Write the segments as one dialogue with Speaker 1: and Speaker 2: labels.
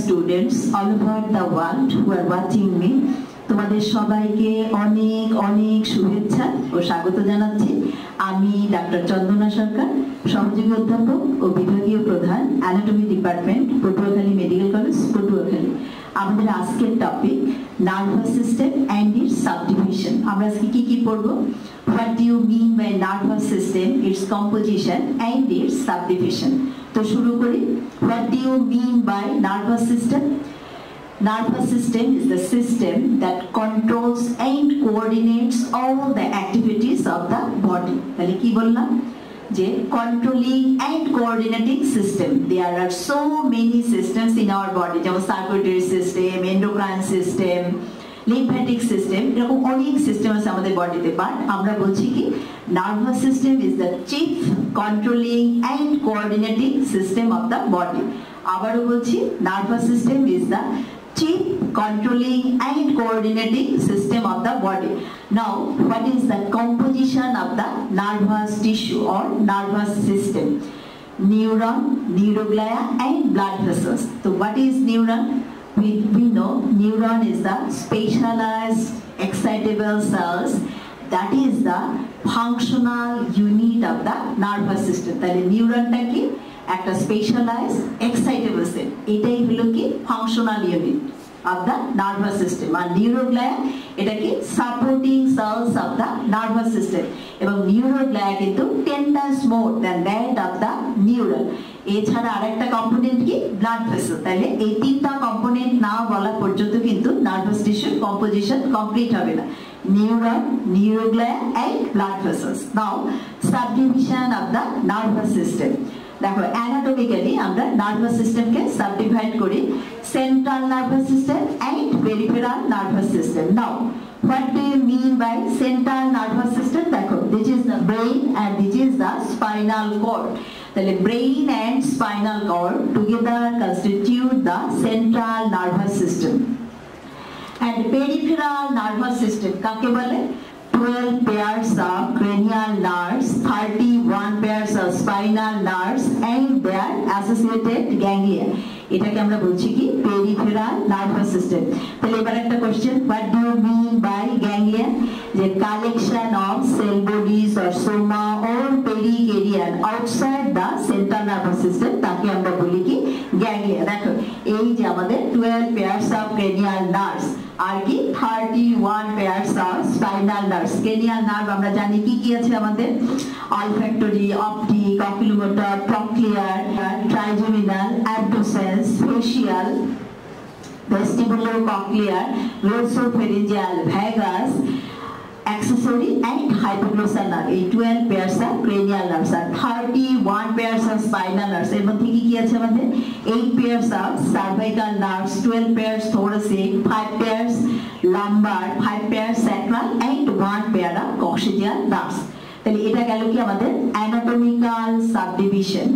Speaker 1: Students all over the world who are watching me তোমাদের সবাইকে অনেক অনেক শুভেচ্ছা ও স্বাগত জানাচ্ছি। আমি ডাক্তার চন্দনা সরকার, সহযোগী অধ্যাপক ও বিভাগীয় প্রধান anatomy department Patuakhali medical college Patuakhali. আমাদের আজকের topic nervous system and its subdivision আমরা আজকে কি কি পড়ব? What you mean by nervous system its composition and its subdivision তো শুরু করি। What do you mean by nervous system Nervous system is the system that controls and coordinates all the activities of the body. তাহলে কি বললাম যে controlling and coordinating system. There are so many systems in our body যেমন circulatory system, endocrine system, lymphatic system এরকম অনেক system আছে আমাদের বডিতে বাট আমরা বলছি কি nervous system is the chief controlling and coordinating system of the body আবারও বলছি nervous system is the chief controlling and coordinating system of the body. Now, what is the composition of the nervous tissue or nervous system? Neuron, neuroglia and blood vessels. So what is neuron? We, we know neuron is the specialized excitable cells that is the functional unit of the nervous system. তাহলে নিউরনটা কি একটা specialise excitable sell এটাই হলো কি? Functional unit of the nervous system R neuroglia এটা কি supporting cells of the nervous system এবং neuroglia কিন্তু ten times more than that of the neural এছাড়া আরেকটা কম্পোনেন্ট কি? ব্লাড ভেসেল তাহলে এই তিনটা কম্পোনেন্ট না বলা পর্যন্ত কিন্তু নার্ভাস টিস্যুর কম্পোজিশন কমপ্লিট হবে না। Neuron neuroglia and blood vessels now subdivision of the nervous system দেখো অ্যানাটমিক্যালি আমরা নার্ভাস সিস্টেমকে সাবডিভাইড করি central nervous system and peripheral nervous system now what do you mean by central nervous system দেখো this is the brain and this is the spinal cord তাহলে brain and spinal cord together constitute the central nervous system and peripheral nervous system কাকে বলে 12 pairs of cranial nerves, 31 pairs of spinal nerves and their associated ganglia. এটাকে আমরা বলছি কি? Peripheral nervous system তাহলে এবার একটা question what do you mean by ganglia যে collection of cell bodies or soma or perikaryon outside the central nervous system তাকে আমরা বলি কি? গ্যাংলিয়া দেখো, এই যে আমাদের 12 পেয়ারস অফ ক্রেনিয়াল নার্ভস আর কি 31 pairs of spinal nerve cranial nerve আমরা জানি কি কি আছে আমাদের? Olfactory optic oculomotor trochlear trigeminal abducens facial vestibulocochlear, glossopharyngeal, vagus, accessory and hypoglossal nerve এই 12 pairs of cranial nerves R 31 pairs of spinal nerves এর মধ্যে কি কি আছে আমাদের 8 pairs of cervical nerves 12 pairs thoracic 5 pairs lumbar 5 pairs sacral and 1 pair of coccygeal nerves তাহলে এটা গেল কি আমাদের অ্যানাটমিক্যাল সাবডিভিশন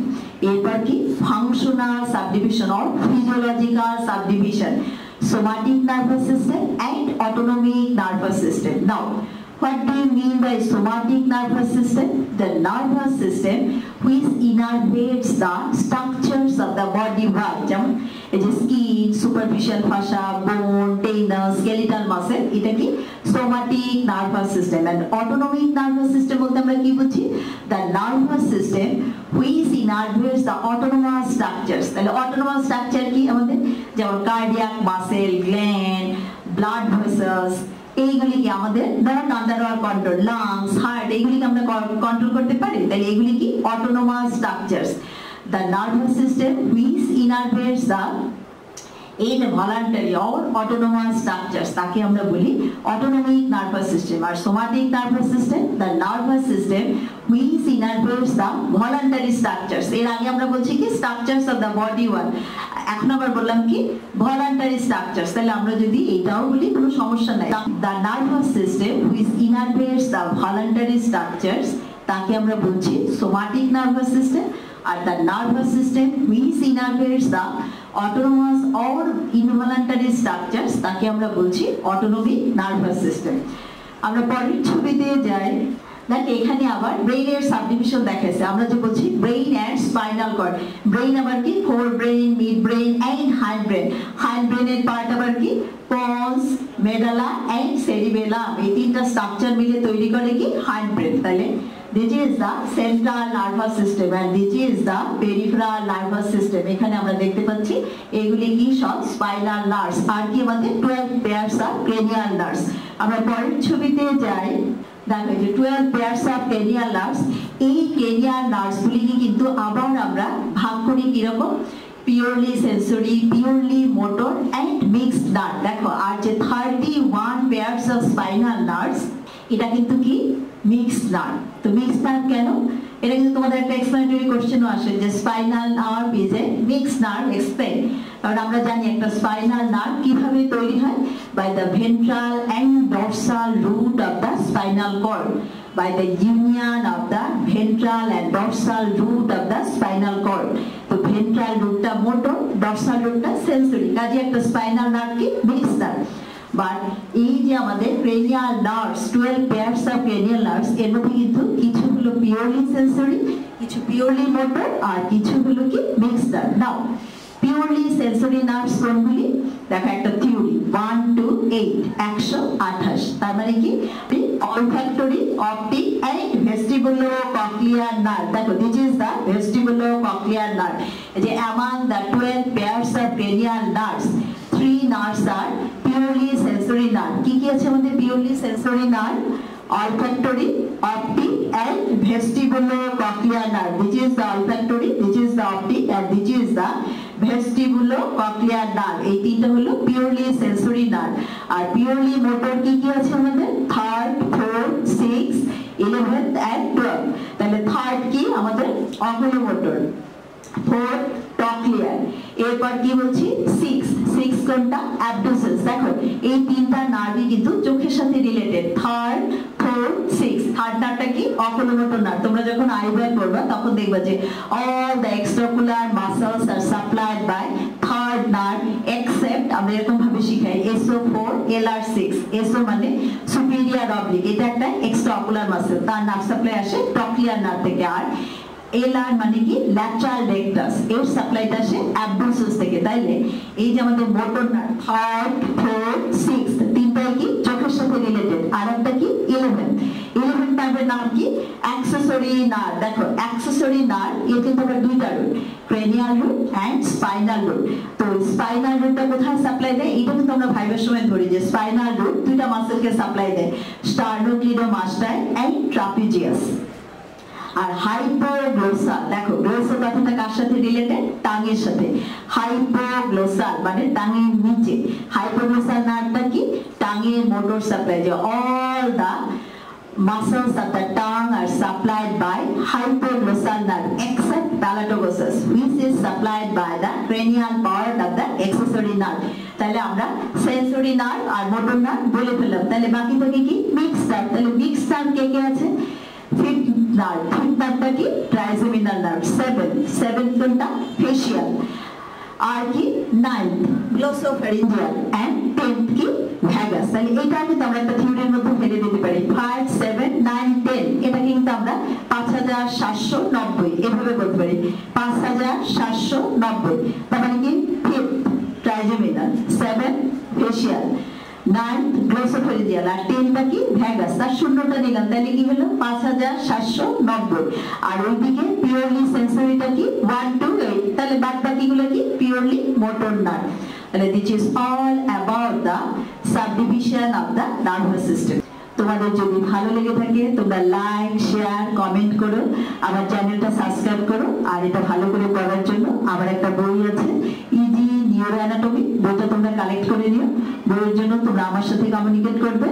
Speaker 1: এরপর কি functional subdivision or physiological subdivision somatic nervous system and autonomic nervous system now What do you mean by somatic nervous system? The nervous system, which innervates the structures of the body wide যেমন এই যে skin superficial ফাসা বোন tenuous skeletal muscle এটা কি somatic nervous system and autonomic nervous system বলতে আমরা কি বুঝি the nervous system which innervates the autonomous structures তাহলে অটোনোমাস স্ট্রাকচার কি আমাদের যেমন cardiac muscle gland blood vessels এইগুলি কি আমাদের ধরো কান্দারোয়ার কন্ট্রোল লাংস হার্ট এইগুলিকে আমরা কন্ট্রোল করতে পারি? তাহলে এইগুলি কি? Autonomous structures the nervous system which innervates the eight voluntary or autonomous structures তাকে আমরা বলি autonomic nervous system R somatic nervous system the nervous nervous তাকে আমরা বলছি somatic nervous system R the nervous system autonomous or involuntary structures তাকে আমরা বলছি autonomic nervous system আমরা পরের ছবিতে যাই। দেখ এখানে আবার ব্রেইনের সাবডিভিশন দেখাচ্ছে আমরা যে বলছি brain and spinal cord brain আবার কি? Forebrain midbrain and hindbrain hind ব্রেইনের পার্ট আবার কি? পন্স মেডালা অ্যান্ড এই তিনটা স্ট্রাকচার মিলে তৈরি করে কি? হাইন্ড ব্রেন তাহলে এখানে আমরা দেখতে পাচ্ছি এগুলি কি সব? স্পাইনাল নার্ভস আর কি আমাদের? Twelve pairs of cranial nerves আমরা পরের ছবিতে যাই। দেখো twelve pairs of cranial nerves এই কেরিয়ার নার্ভসগুলিকে কিন্তু আবার আমরা ভাগ করি কীরকম? Purely sensory purely motor and mixed nerve দেখো, আর যে thirty one pairs of spinal nerves এটা কিন্তু কি? মিক্সড নার্ভ তো মিক্সড নার্ভ কেন? এটা কিন্তু তোমাদের একটা এক্সপ্লেনেটরি কোশ্চেনও আসে যে spinal nerve is a mixed nerve explain কারণ আমরা জানি একটা স্পাইনাল নার্ভ কীভাবে তৈরি হয়? By the ventral and dorsal root of the spinal cord by the union of the ventral and dorsal root of the spinal cord. তো ventral রুটটা motor dorsal রুটটা সেন্সরি কাজে একটা স্পাইনাল নার্ভ কি? Mix nerve but এই যে আমাদের cranial nerves twelve pairs of cranial nerves এর মধ্যে কিন্তু কিছু হলো পিওরলি সেন্সরি কিছু পিওরলি মোটর আর কিছু কি mixer now purely sensory nerves কোনগুলি দেখো একটা থিওরি ওয়ান টু এইট একশো আঠাশ। তার মানে কি? Olfactory optic and vestibulocochlear nerve দেখো this is the vestibulocochlear nerve যে among the twelve pairs of Periyar nerves three nerves are purely sensory nerve কি কি আছে আমাদের purely sensory nerve olfactory, optic and vestibulocochlear nerve. Which is the olfactory, which is the optic and which is the vestibulocochlear nerve. এই তিনটা হলো purely sensory nerve. আর purely motor কি কি আছে আমাদের? Third fourth six eleventh and twelve তাহলে third কি আমাদের অকুলোমোটর ফোর্থ টকলিয়ার এরপর কি বলছি সিক্স সিক্স কোনটা অ্যাবডোসেন্স দেখো, এই তিনটা নার্ভই কিন্তু চোখের সাথে related third fourth six third নার্ভটা কি? অকুলোমোটর নার্ভ তোমরা যখন আইব্যাক করবা তখন দেখবা যে all the extraocular muscles are supplied by third nerve except আমরা এরকম ভাবে শিখাই SO four L R six SO মানে সুপিরিয়ার অবলিক এটা একটা এক্সট্রা অকুলার মাসেল তার নার্ভ সাপ্লাই আসে টকলিয়ার নার্ভ থেকে। আর এলআর মানে কি? ল্যাটারাল রেক্টাস এর সাপ্লাইটা আসে অ্যাবডোসেস থেকে তাইলে এই যে আমাদের motor nerve third fourth six তিনটাই কি? চোখের সাথে রিলেটেড আর একটা কি ইলেভেন ইলেভেন নার্ভের নাম কি? অ্যাক্সেসরি নার্ভ দেখো অ্যাক্সেসরি নার্ভ এর কিন্তু আমরা দুইটা root cranial root and spinal root তো স্পাইনাল রুটটা কোথায় সাপ্লাই দেয়? এটা কিন্তু আমরা ভাইবের সময় ধরি যে স্পাইনাল রুট দুইটা মাসেলকে সাপ্লাই দেয়। স্টার্নোক্লিডোমাস্টাই অ্যান্ড ট্রাপিজিয়াস আর হাইপোগ্লোসাল দেখো গ্লোসাল কথাটা কার সাথে রিলেটেড টাঙের সাথে। হাইপোগ্লোসাল মানে টাঙের নিচে। হাইপোগ্লোসাল নার্ভটা কি? টাঙের মোটর সাপ্লাই যে all the muscles of the tongue are supplied by hypoglossal nerve, except palatoglossus which is supplied by the cranial part of the accessory nerve. তাহলে আমরা সেন্সরি নার্ভ আর মোটর নার্ভ বলে ফেললাম। তাহলে বাকি থাকে কি? মিক্স নার্ভ তাহলে মিক্স নার্ভ কে কে আছে? নার্ভ ফিফথ নার্ভটা কি ট্রাইজেমিনাল নার্ভ সেভেন সেভেন কোনটা ফেশিয়াল আর কি নাইন্থ গ্লোসোফেরিঞ্জিয়াল এন্ড টেন্থ কি ভ্যাগাস তাহলে এটা কিন্তু আমরা একটা থিওরির মধ্যে ফেলে দিতে পারি। ফাইভ সেভেন নাইন টেন এটা কিন্তু আমরা পাঁচ হাজার সাতশো নব্বই এভাবে বলতে পারি। পাঁচ হাজার সাতশো নব্বই। তার মানে কি? Fifth trigeminal seven facial ninth আর কি? তার শূন্যটা নিলাম। তাহলে কি হলো? পাঁচ হাজার সাতশো নব্বই। আর ওইদিকে পিওরলি সেন্সরিটা কি? ওয়ান টু এইট তাহলে কি? পিওরলি মোটর তাহলে this is all subdivision of nervous system তোমাদের যদি ভালো লেগে থাকে, তোমরা লাইক শেয়ার কমেন্ট করো। আমার চ্যানেলটা সাবস্ক্রাইব করো। আর এটা ভালো করে পড়ার জন্য আমার একটা বই আছে নিউরো অ্যানাটমি বইটা তোমরা কালেক্ট করে নিও। বইয়ের জন্য তোমরা আমার সাথে কমিউনিকেট করবে।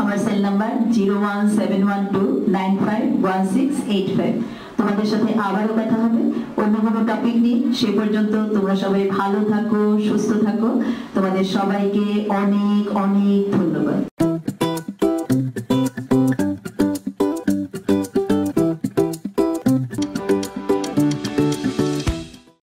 Speaker 1: আমার cell number zero one seven one two nine five one six eight five তোমাদের সাথে আবারও কথা হবে। অন্য কোনো টপিক নিয়ে, সে পর্যন্ত তোমরা সবাই ভালো থাকো, সুস্থ থাকো। তোমাদের সবাইকে অনেক অনেক ধন্যবাদ।